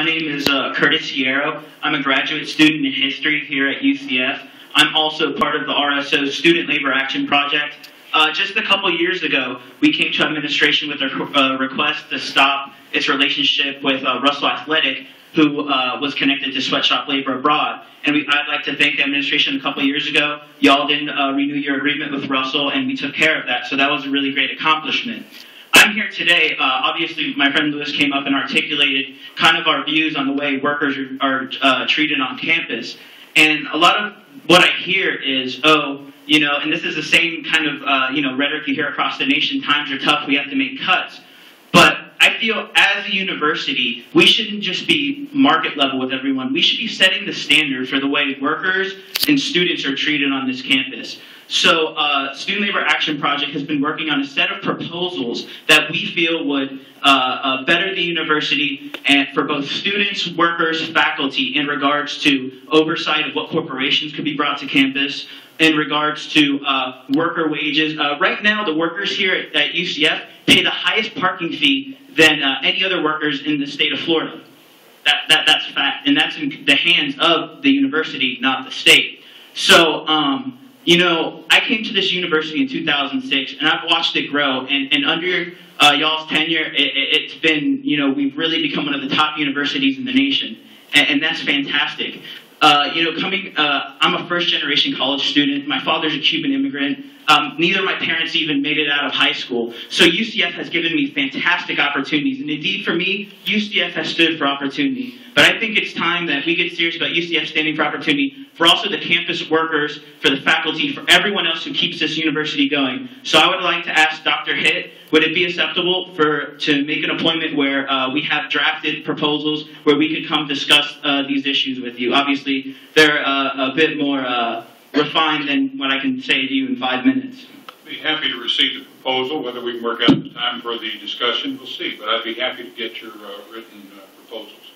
My name is uh, Curtis Hierro. I'm a graduate student in history here at UCF. I'm also part of the RSO Student Labor Action Project. Uh, just a couple years ago, we came to administration with a uh, request to stop its relationship with uh, Russell Athletic, who uh, was connected to sweatshop labor abroad. And we, I'd like to thank the administration a couple years ago. Y'all didn't uh, renew your agreement with Russell, and we took care of that. So that was a really great accomplishment. I'm here today. Uh, obviously, my friend Lewis came up and articulated kind of our views on the way workers are, uh, treated on campus. And a lot of what I hear is, oh, you know, and this is the same kind of, uh, you know, rhetoric you hear across the nation. Times are tough. We have to make cuts. But I feel as a university, we shouldn't just be market level with everyone. We should be setting the standard for the way workers and students are treated on this campus. So, uh, Student Labor Action Project has been working on a set of proposals that we feel would uh, uh, better the university and for both students, workers, faculty in regards to oversight of what corporations could be brought to campus, in regards to uh, worker wages. Uh, right now, the workers here at, at, UCF pay the highest parking fee than uh, any other workers in the state of Florida. That, that, that's fact, and that's in the hands of the university, not the state. So, um, you know, I came to this university in 2006, and I've watched it grow. And, and under uh, y'all's tenure, it, has been, you know, we've really become one of the top universities in the nation, and, and that's fantastic. Uh, you know, coming, uh, I'm a first generation college student. My father's a Cuban immigrant. Um, neither of my parents even made it out of high school. So UCF has given me fantastic opportunities. And indeed, for me, UCF has stood for opportunity. But I think it's time that we get serious about UCF standing for opportunity for also the campus workers, for the faculty, for everyone else who keeps this university going. So I would like to ask Dr. Hitt, would it be acceptable for to make an appointment where uh, we have drafted proposals where we could come discuss uh, these issues with you? Obviously, they're uh, a bit more uh, refined than what I can say to you in five minutes. Be happy to receive the proposal. Whether we can work out the time for the discussion, we'll see. But I'd be happy to get your uh, written uh, proposals.